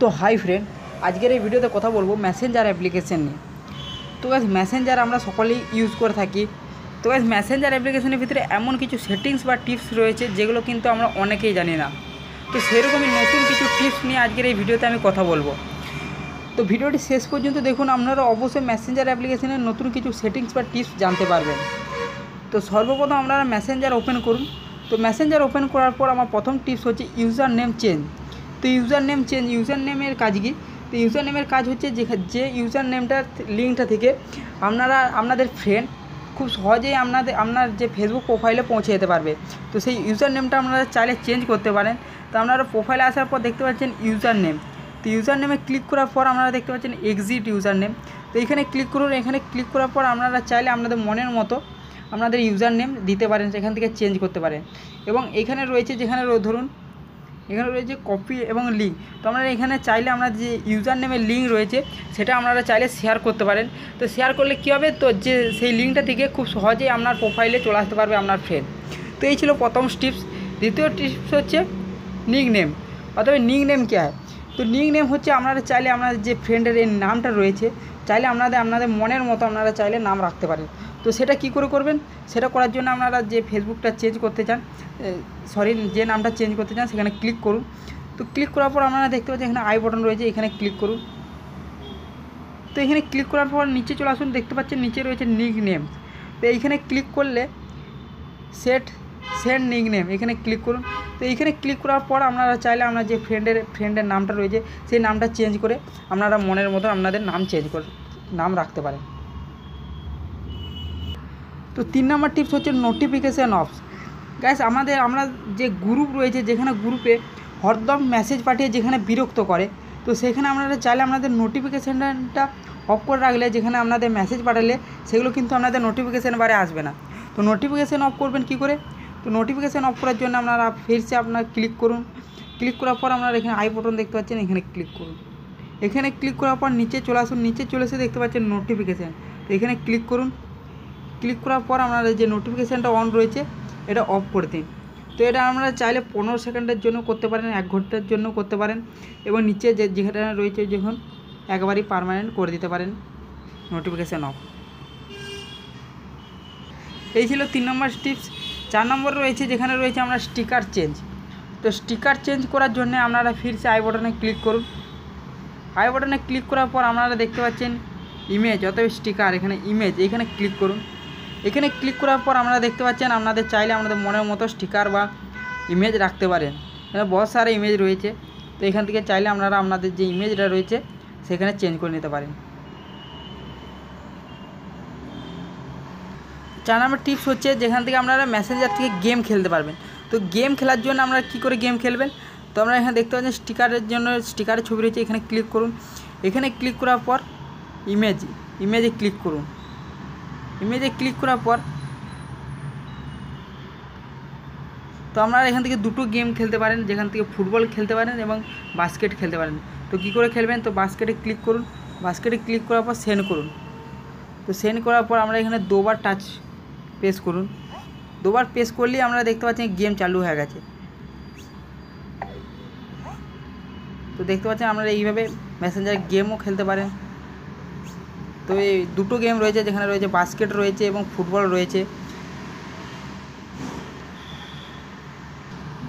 তো hi friend, আজকের এই ভিডিওতে কথা বলব মেসেঞ্জার অ্যাপ্লিকেশন নিয়ে। তো গাছ মেসেঞ্জার আমরা সকলেই ইউজ করে থাকি। তো গাছ মেসেঞ্জার অ্যাপ্লিকেশনের ভিতরে এমন কিছু সেটিংস বা টিপস রয়েছে, যেগুলো কিন্তু আমরা অনেকেই জানি না। তো সেরকমই নতুন কিছু টিপস নিয়ে আজকের এই ভিডিওতে আমি কথা বলব। তো ভিডিওটি শেষ পর্যন্ত দেখুন, আপনারা অবশ্যই মেসেঞ্জার অ্যাপ্লিকেশনের নতুন কিছু সেটিংস বা টিপস জানতে পারবেন। তো সর্বপ্রথম আপনারা মেসেঞ্জার ওপেন করুন। তো মেসেঞ্জার ওপেন করার পর আমার প্রথম টিপস হচ্ছে ইউজার নেম চেঞ্জ তো ইউজার নেম চেঞ্জ ইউজার নেমের কাজ কি? তো ইউজার নেমের কাজ হচ্ছে যে যে ইউজার নেমটার লিঙ্কটা থেকে আপনারা, আপনাদের ফ্রেন্ড খুব সহজেই আপনাদের, আপনার যে ফেসবুক প্রোফাইলে পৌঁছে যেতে পারবে। তো সেই ইউজার নেমটা আপনারা চাইলে চেঞ্জ করতে পারেন। তো আপনারা প্রোফাইলে আসার পর দেখতে পাচ্ছেন ইউজার নেম তো ইউজার নেমে ক্লিক করার পর আপনারা দেখতে পাচ্ছেন এক্সিট ইউজার নেম তো এখানে ক্লিক করুন, এখানে ক্লিক করার পর আপনারা চাইলে আপনাদের মনের মতো আপনাদের ইউজার নেম দিতে পারেন, সেখান থেকে চেঞ্জ করতে পারেন। এবং এখানে রয়েছে, যেখানে ধরুন এখানে রয়েছে কপি এবং লিঙ্ক তো আপনারা এখানে চাইলে আপনার যে ইউজার নেমের লিঙ্ক রয়েছে, সেটা আপনারা চাইলে শেয়ার করতে পারেন। তো শেয়ার করলে কী হবে? তো যে সেই লিঙ্কটা থেকে খুব সহজেই আপনার প্রোফাইলে চলে আসতে পারবে আপনার ফ্রেন্ড তো এই ছিল প্রথম টিপস দ্বিতীয় টিপস হচ্ছে নিক নেম অথবা নিক নেম কী হয়? তো নিক নেম হচ্ছে আপনারা চাইলে আপনাদের যে ফ্রেন্ডের এই নামটা রয়েছে, চাইলে আপনাদের আপনাদের মনের মতো আপনারা চাইলে নাম রাখতে পারেন। তো সেটা কি করে করবেন? সেটা করার জন্য আপনারা যে ফেসবুকটা চেঞ্জ করতে চান সরি যে নামটা চেঞ্জ করতে চান, সেখানে ক্লিক করুন। তো ক্লিক করার পর আপনারা দেখতে পাচ্ছেন এখানে আই বটন রয়েছে, এখানে ক্লিক করুন। তো এখানে ক্লিক করার পর নিচে চলে আসুন, দেখতে পাচ্ছেন নিচে রয়েছে নিক নেম তো এইখানে ক্লিক করলে সেট সেন্ড নিক নেম এখানে ক্লিক করুন। তো এইখানে ক্লিক করার পর আপনারা চাইলে আপনার যে ফ্রেন্ডের ফ্রেন্ডের নামটা রয়েছে, সেই নামটা চেঞ্জ করে আপনারা মনের মতো আপনাদের নাম চেঞ্জ করে, নাম রাখতে পারেন। তো তিন নম্বর টিপস হচ্ছে নোটিফিকেশান অফ গ্যাস আমাদের, আমরা যে গ্রুপ রয়েছে, যেখানে গ্রুপে হরদম মেসেজ পাঠিয়ে যেখানে বিরক্ত করে, তো সেখানে আপনারা চাইলে আপনাদের নোটিফিকেশানটা অফ করে রাখলে, যেখানে আপনাদের মেসেজ পাঠালে, সেগুলো কিন্তু আপনাদের নোটিফিকেশান বারে আসবে না। তো নোটিফিকেশান অফ করবেন কি করে? তো নোটিফিকেশান অফ করার জন্য আপনারা ফিরসে আপনার ক্লিক করুন। ক্লিক করার পর আপনারা এখানে আই বটন দেখতে পাচ্ছেন, এখানে ক্লিক করুন। এখানে ক্লিক করার পর নিচে চলে আসুন, নিচে চলে এসে দেখতে পাচ্ছেন নোটিফিকেশান তো এখানে ক্লিক করুন। ক্লিক করার পর আপনারা যে নোটিফিকেশানটা অন রয়েছে, এটা অফ করে দিন। তো এটা আপনারা চাইলে পনেরো সেকেন্ডের জন্য করতে পারেন, এক ঘণ্টার জন্য করতে পারেন। এবং নিচে যে যেখানে রয়েছে যখন একবারই পারমানেন্ট করে দিতে পারেন নোটিফিকেশান অফ এই ছিল তিন নম্বর টিপস চার নম্বর রয়েছে, যেখানে রয়েছে আমরা স্টিকার চেঞ্জ তো স্টিকার চেঞ্জ করার জন্য আপনারা ফিরসে আই বটনে ক্লিক করুন। আই বটনে ক্লিক করার পর আপনারা দেখতে পাচ্ছেন ইমেজ অতএব স্টিকার এখানে ইমেজ এখানে ক্লিক করুন। এখানে ক্লিক করার পর আপনারা দেখতে পাচ্ছেন আপনাদের চাইলে আপনাদের মনের মতো স্টিকার বা ইমেজ রাখতে পারেন। এখানে বহুত সারা ইমেজ রয়েছে। তো এখান থেকে চাইলে আপনারা আপনাদের যে ইমেজটা রয়েছে, সেখানে চেঞ্জ করে নিতে পারেন। চার নম্বর টিপস হচ্ছে যেখান থেকে আপনারা মেসেঞ্জার থেকে গেম খেলতে পারবেন। তো গেম খেলার জন্য আপনারা কী করে গেম খেলবেন? তো আমরা এখানে দেখতে পাচ্ছেন স্টিকারের জন্য স্টিকারের ছবি রয়েছে, এখানে ক্লিক করুন। এখানে ক্লিক করার পর ইমেজ ইমেজে ক্লিক করুন। ইমেজে ক্লিক করার পর তো আপনারা এখান থেকে দুটো গেম খেলতে পারেন, যেখান থেকে ফুটবল খেলতে পারেন এবং বাস্কেট খেলতে পারেন। তো কী করে খেলবেন? তো বাস্কেটে ক্লিক করুন। বাস্কেটে ক্লিক করার পর সেন্ড করুন। তো সেন্ড করার পর আমরা এখানে দুবার টাচ প্রেস করুন। দুবার প্রেস করলেই আমরা দেখতে পাচ্ছি গেম চালু হয়ে গেছে। তো দেখতে পাচ্ছেন আমরা এইভাবে মেসেঞ্জার গেমও খেলতে পারেন। তো এই দুটো গেম রয়েছে, যেখানে রয়েছে বাস্কেট রয়েছে এবং ফুটবল রয়েছে।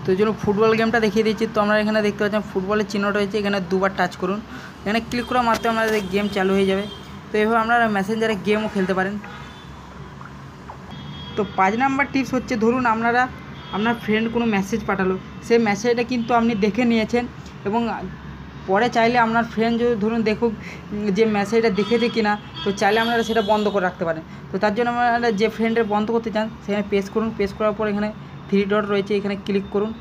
তো জন্য ফুটবল গেমটা দেখিয়ে দিচ্ছি। তো আমরা এখানে দেখতে পাচ্ছেন ফুটবলের চিহ্ন রয়েছে, এখানে দুবার টাচ করুন। এখানে ক্লিক করা মাত্র আমাদের গেম চালু হয়ে যাবে। তো এইভাবে আপনারা মেসেঞ্জারে গেমও খেলতে পারেন। তো পাঁচ নাম্বার টিপস হচ্ছে, ধরুন আপনারা, আপনার ফ্রেন্ড কোনো মেসেজ পাঠালো, সেই মেসেজটা কিন্তু আপনি দেখে নিয়েছেন এবং পরে চাইলে আপনার ফ্রেন্ড যদি ধরুন দেখুক যে মেসেজটা দেখেছে কিনা, তো চাইলে আপনারা সেটা বন্ধ করে রাখতে পারেন। তো তার জন্য আপনারা যে ফ্রেন্ডের বন্ধ করতে চান, সেখানে পেস করুন পেস করার পর এখানে থ্রি ডট রয়েছে, এখানে ক্লিক করুন।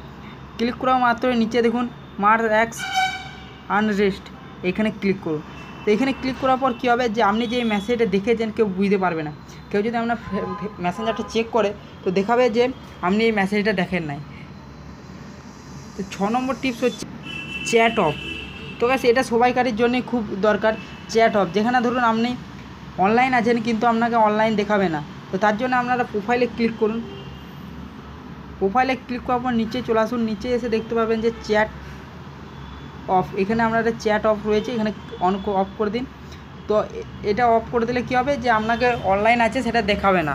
ক্লিক করা মাত্র নিচে দেখুন মার অ্যাক্স আনরেস্ট এখানে ক্লিক করুন। তো এখানে ক্লিক করার পর কী হবে যে আপনি যে মেসেজটা দেখেছেন, কেউ বুঝতে পারবে না। কেউ যদি আপনার মেসেঞ্জারটা চেক করে, তো দেখাবে যে আপনি এই মেসেজটা দেখেন নাই। তো ছ নম্বর টিপস হচ্ছে চ্যাট অফ তো গাছ এটা সবাইকারের জন্য খুব দরকার চ্যাট অফ যেখানে ধরুন আপনি অনলাইন আছেন কিন্তু আপনাকে অনলাইন দেখাবে না। তো তার জন্য আপনারা প্রোফাইলে ক্লিক করুন। প্রোফাইলে ক্লিক করার পর নিচে চলে আসুন। নিচে এসে দেখতে পাবেন যে চ্যাট অফ এখানে আপনাদের চ্যাট অফ রয়েছে। এখানে অন অফ করে দিন। তো এটা অফ করে দিলে কী হবে? যে আপনাকে অনলাইন আছে, সেটা দেখাবে না।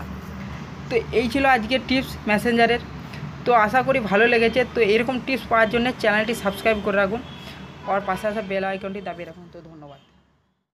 তো এই ছিল আজকের টিপস মেসেঞ্জারের তো আশা করি ভালো লেগেছে। তো এরকম টিপস পাওয়ার জন্য চ্যানেলটি সাবস্ক্রাইব করে রাখুন। আর পাশে আসা বেল আইকনটি দাবিয়ে রাখুন। তো